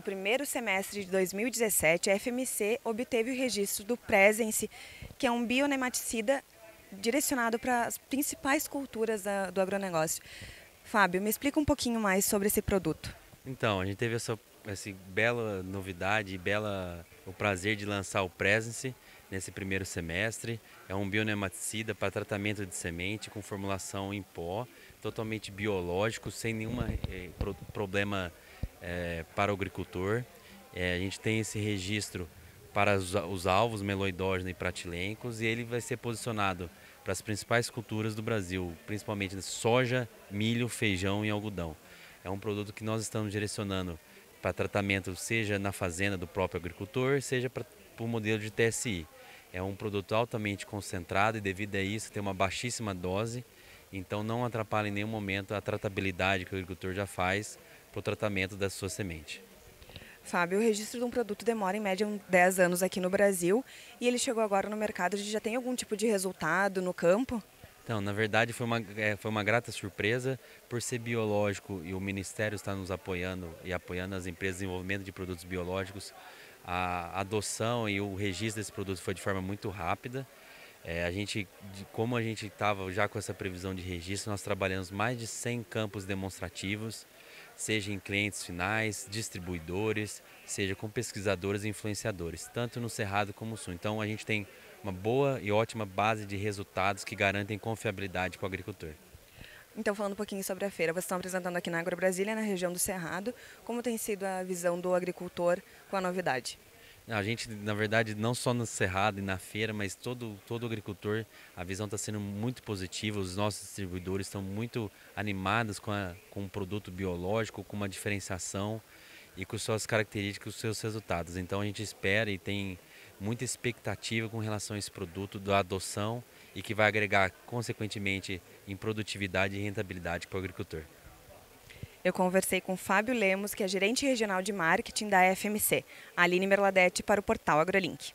primeiro semestre de 2017, a FMC obteve o registro do Presence, que é um bionematicida direcionado para as principais culturas do agronegócio. Fábio, me explica um pouquinho mais sobre esse produto. Então, a gente teve essa, essa bela novidade, bela o prazer de lançar o Presence nesse primeiro semestre. É um bionematicida para tratamento de semente com formulação em pó, totalmente biológico, sem nenhum eh, pro, problema eh, para o agricultor. Eh, a gente tem esse registro para os, os alvos meloidógeno e pratilencos e ele vai ser posicionado para as principais culturas do Brasil, principalmente soja, milho, feijão e algodão. É um produto que nós estamos direcionando para tratamento, seja na fazenda do próprio agricultor, seja para o modelo de TSI. É um produto altamente concentrado e, devido a isso, tem uma baixíssima dose, então não atrapalha em nenhum momento a tratabilidade que o agricultor já faz para o tratamento da sua semente. Fábio, o registro de um produto demora em média 10 anos aqui no Brasil e ele chegou agora no mercado. A gente já tem algum tipo de resultado no campo? Então, na verdade, foi uma, é, foi uma grata surpresa por ser biológico e o Ministério está nos apoiando e apoiando as empresas de desenvolvimento de produtos biológicos. A adoção e o registro desse produto foi de forma muito rápida. É, a gente, como a gente estava já com essa previsão de registro, nós trabalhamos mais de 100 campos demonstrativos seja em clientes finais, distribuidores, seja com pesquisadores e influenciadores, tanto no Cerrado como no Sul. Então a gente tem uma boa e ótima base de resultados que garantem confiabilidade para o agricultor. Então, falando um pouquinho sobre a feira, vocês estão apresentando aqui na Agro Brasília, na região do Cerrado. Como tem sido a visão do agricultor com a novidade? A gente, na verdade, não só no Cerrado e na feira, mas todo, todo agricultor, a visão está sendo muito positiva. Os nossos distribuidores estão muito animados com, a, com o produto biológico, com uma diferenciação e com suas características, os seus resultados. Então a gente espera e tem muita expectativa com relação a esse produto da adoção e que vai agregar, consequentemente, em produtividade e rentabilidade para o agricultor. Eu conversei com Fábio Lemos, que é gerente regional de marketing da FMC, Aline Merladete, para o portal AgroLink.